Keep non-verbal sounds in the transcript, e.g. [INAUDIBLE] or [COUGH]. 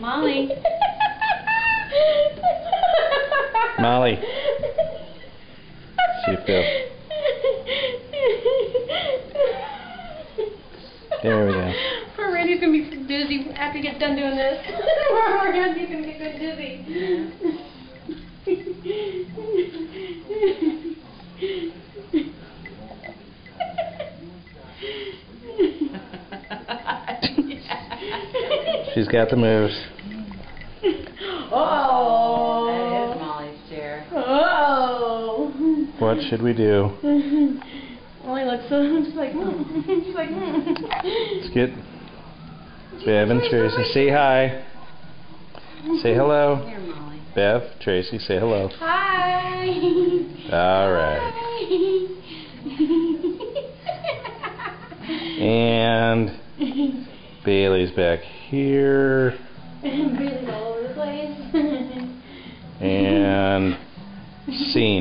Molly. Molly. See if. There we go. Poor Randy's gonna be dizzy after he gets done doing this. [LAUGHS] Poor Randy's gonna get good dizzy. She's got the moves. [LAUGHS] Oh. That is Molly's chair. Oh. What should we do? [LAUGHS] Molly looks so just like mm. she's like [LAUGHS] mm. Let's get Bev and Tracy. Say hi. Say hello. Here, Molly. Bev, Tracy, say hello. Hi. All right. And Bailey's back here. [LAUGHS] Bailey's all over the place. [LAUGHS] And [LAUGHS] scene.